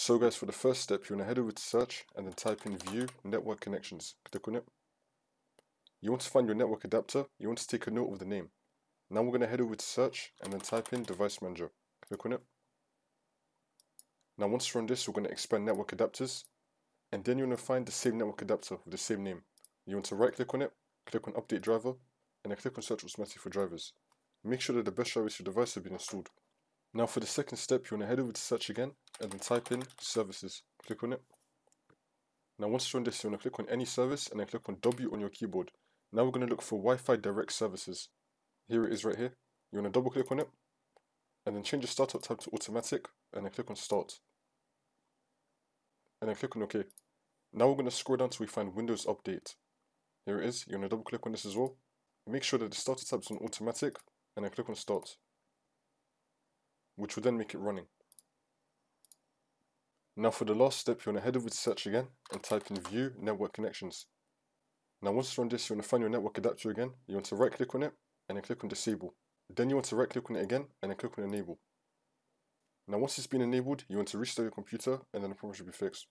So guys, for the first step, you want to head over to search and then type in view network connections. Click on it. You want to find your network adapter. You want to take a note of the name. Now we're going to head over to search and then type in device manager. Click on it. Now once you're on this, we're going to expand network adapters. And then you're going to find the same network adapter with the same name. You want to right click on it, click on update driver, and then click on search automatically for drivers. Make sure that the best drivers for your device have been installed. Now for the second step, you want to head over to search again and then type in services. Click on it. Now once you're on this, you want to click on any service and then click on W on your keyboard. Now we're going to look for Wi-Fi direct services. Here it is right here. You want to double click on it and then change the startup type to automatic and then click on start. And then click on OK. Now we're going to scroll down till we find Windows Update. Here it is. You're going to double click on this as well. Make sure that the starter tab is on automatic and then click on start which will then make it running. Now for the last step, you want to head over to search again and type in view network connections. Now once you're on this, you want to find your network adapter again. You want to right click on it and then click on disable. Then you want to right click on it again and then click on enable. Now once it's been enabled, you want to restart your computer and then the problem should be fixed.